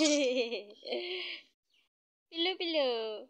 Pilu pilu.